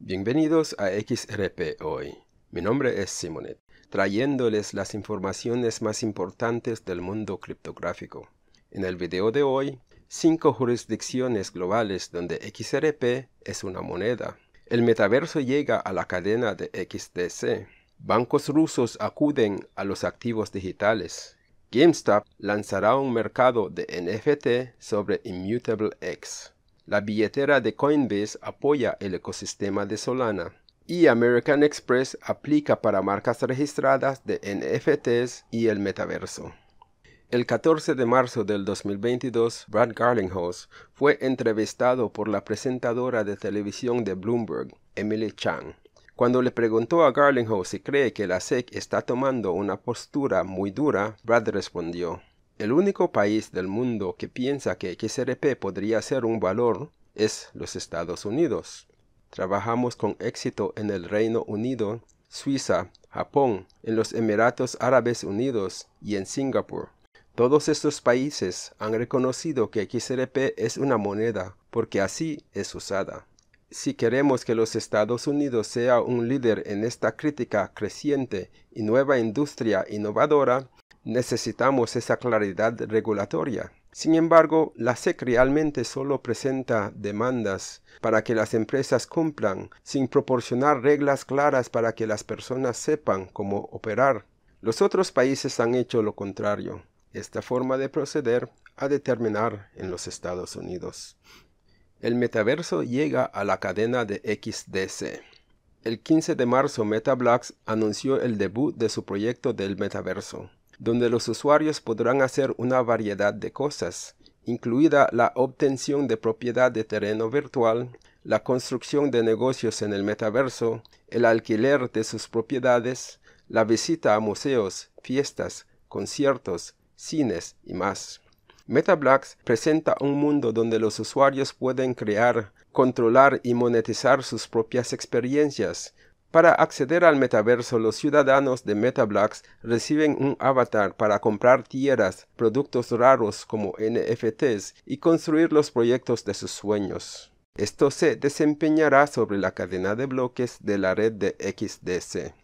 Bienvenidos a XRP Hoy. Mi nombre es Simonet, trayéndoles las informaciones más importantes del mundo criptográfico. En el video de hoy, cinco jurisdicciones globales donde XRP es una moneda. El metaverso llega a la cadena de XDC. Bancos rusos acuden a los activos digitales. GameStop lanzará un mercado de NFT sobre Immutable X. La billetera de Coinbase apoya el ecosistema de Solana. Y American Express aplica para marcas registradas de NFTs y el metaverso. El 14 de marzo del 2022, Brad Garlinghouse fue entrevistado por la presentadora de televisión de Bloomberg, Emily Chang. Cuando le preguntó a Garlinghouse si cree que la SEC está tomando una postura muy dura, Brad respondió, el único país del mundo que piensa que XRP podría ser un valor es los Estados Unidos. Trabajamos con éxito en el Reino Unido, Suiza, Japón, en los Emiratos Árabes Unidos y en Singapur. Todos estos países han reconocido que XRP es una moneda porque así es usada. Si queremos que los Estados Unidos sea un líder en esta crítica creciente y nueva industria innovadora, necesitamos esa claridad regulatoria. Sin embargo, la SEC realmente solo presenta demandas para que las empresas cumplan, sin proporcionar reglas claras para que las personas sepan cómo operar. Los otros países han hecho lo contrario. Esta forma de proceder ha de terminar en los Estados Unidos. El metaverso llega a la cadena de XDC. El 15 de marzo MetaBlocks anunció el debut de su proyecto del metaverso donde los usuarios podrán hacer una variedad de cosas, incluida la obtención de propiedad de terreno virtual, la construcción de negocios en el metaverso, el alquiler de sus propiedades, la visita a museos, fiestas, conciertos, cines y más. MetaBlocks presenta un mundo donde los usuarios pueden crear, controlar y monetizar sus propias experiencias, para acceder al metaverso, los ciudadanos de MetaBlocks reciben un avatar para comprar tierras, productos raros como NFTs y construir los proyectos de sus sueños. Esto se desempeñará sobre la cadena de bloques de la red de XDC.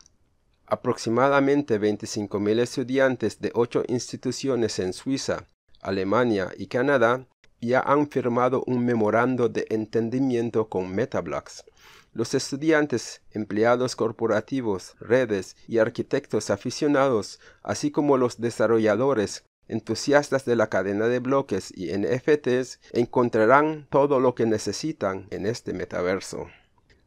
Aproximadamente 25.000 estudiantes de ocho instituciones en Suiza, Alemania y Canadá ya han firmado un memorando de entendimiento con MetaBlocks los estudiantes, empleados corporativos, redes y arquitectos aficionados, así como los desarrolladores, entusiastas de la cadena de bloques y NFTs, encontrarán todo lo que necesitan en este metaverso.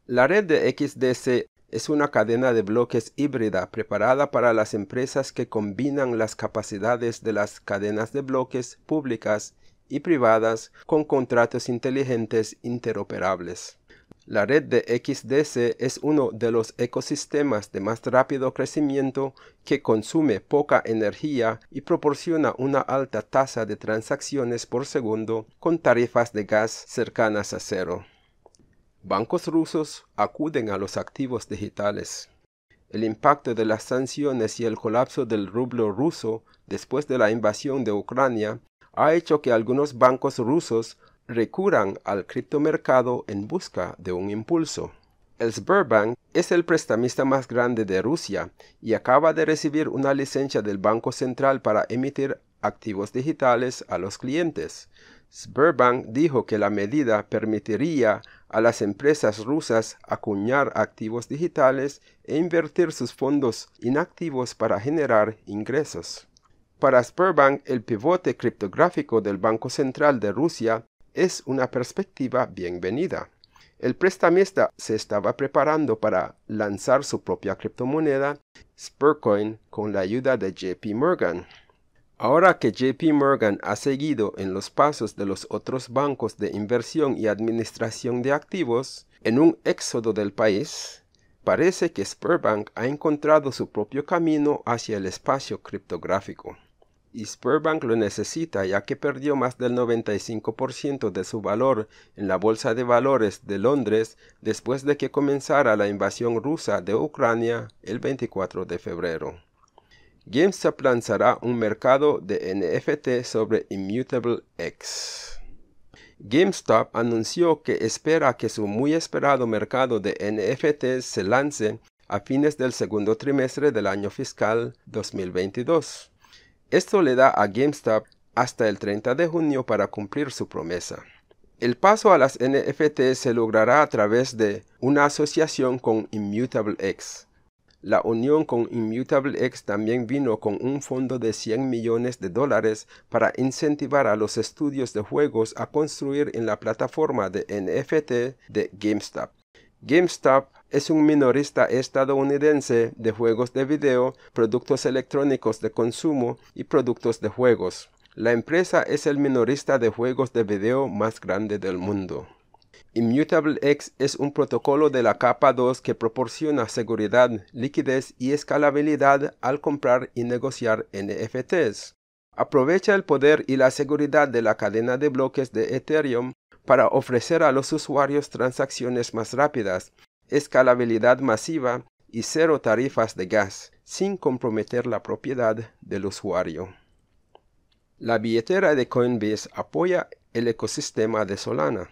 La red de XDC es una cadena de bloques híbrida preparada para las empresas que combinan las capacidades de las cadenas de bloques públicas y privadas con contratos inteligentes interoperables. La red de XDC es uno de los ecosistemas de más rápido crecimiento que consume poca energía y proporciona una alta tasa de transacciones por segundo con tarifas de gas cercanas a cero. Bancos rusos acuden a los activos digitales. El impacto de las sanciones y el colapso del rublo ruso después de la invasión de Ucrania ha hecho que algunos bancos rusos recurran al criptomercado en busca de un impulso. El Sberbank es el prestamista más grande de Rusia y acaba de recibir una licencia del Banco Central para emitir activos digitales a los clientes. Sberbank dijo que la medida permitiría a las empresas rusas acuñar activos digitales e invertir sus fondos inactivos para generar ingresos. Para Sberbank, el pivote criptográfico del Banco Central de Rusia es una perspectiva bienvenida. El prestamista se estaba preparando para lanzar su propia criptomoneda, Spurcoin, con la ayuda de JP Morgan. Ahora que JP Morgan ha seguido en los pasos de los otros bancos de inversión y administración de activos, en un éxodo del país, parece que Spurbank ha encontrado su propio camino hacia el espacio criptográfico y lo necesita ya que perdió más del 95% de su valor en la Bolsa de Valores de Londres después de que comenzara la invasión rusa de Ucrania el 24 de febrero. GameStop lanzará un mercado de NFT sobre Immutable X. GameStop anunció que espera que su muy esperado mercado de NFTs se lance a fines del segundo trimestre del año fiscal 2022. Esto le da a GameStop hasta el 30 de junio para cumplir su promesa. El paso a las NFT se logrará a través de una asociación con Immutable X, la unión con Immutable X también vino con un fondo de 100 millones de dólares para incentivar a los estudios de juegos a construir en la plataforma de NFT de GameStop. GameStop es un minorista estadounidense de juegos de video, productos electrónicos de consumo y productos de juegos. La empresa es el minorista de juegos de video más grande del mundo. Immutable X es un protocolo de la capa 2 que proporciona seguridad, liquidez y escalabilidad al comprar y negociar NFTs. Aprovecha el poder y la seguridad de la cadena de bloques de Ethereum para ofrecer a los usuarios transacciones más rápidas, escalabilidad masiva y cero tarifas de gas, sin comprometer la propiedad del usuario. La billetera de Coinbase apoya el ecosistema de Solana.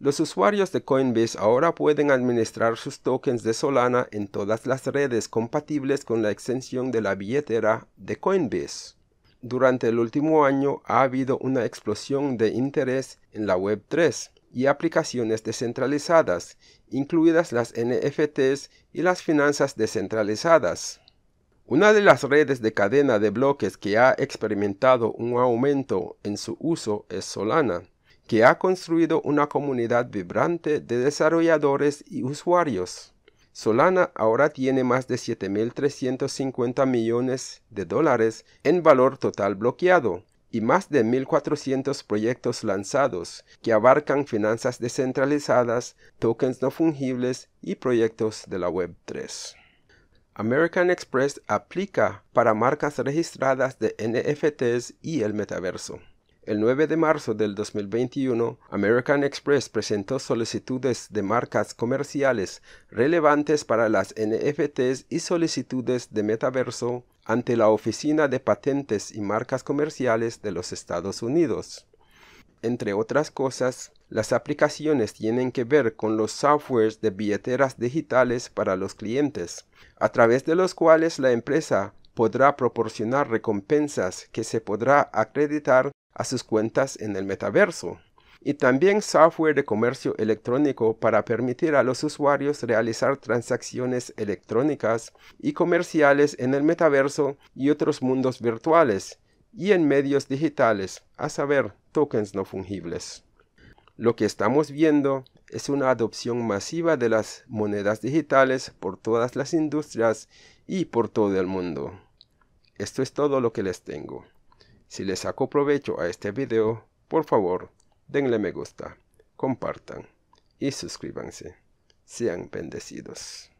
Los usuarios de Coinbase ahora pueden administrar sus tokens de Solana en todas las redes compatibles con la extensión de la billetera de Coinbase. Durante el último año ha habido una explosión de interés en la Web3 y aplicaciones descentralizadas, incluidas las NFTs y las finanzas descentralizadas. Una de las redes de cadena de bloques que ha experimentado un aumento en su uso es Solana que ha construido una comunidad vibrante de desarrolladores y usuarios. Solana ahora tiene más de 7.350 millones de dólares en valor total bloqueado y más de 1.400 proyectos lanzados que abarcan finanzas descentralizadas, tokens no fungibles y proyectos de la Web3. American Express aplica para marcas registradas de NFTs y el metaverso. El 9 de marzo del 2021, American Express presentó solicitudes de marcas comerciales relevantes para las NFTs y solicitudes de metaverso ante la Oficina de Patentes y Marcas Comerciales de los Estados Unidos. Entre otras cosas, las aplicaciones tienen que ver con los softwares de billeteras digitales para los clientes, a través de los cuales la empresa podrá proporcionar recompensas que se podrá acreditar a sus cuentas en el metaverso y también software de comercio electrónico para permitir a los usuarios realizar transacciones electrónicas y comerciales en el metaverso y otros mundos virtuales y en medios digitales, a saber, tokens no fungibles. Lo que estamos viendo es una adopción masiva de las monedas digitales por todas las industrias y por todo el mundo. Esto es todo lo que les tengo. Si les sacó provecho a este video, por favor, denle me gusta, compartan y suscríbanse. Sean bendecidos.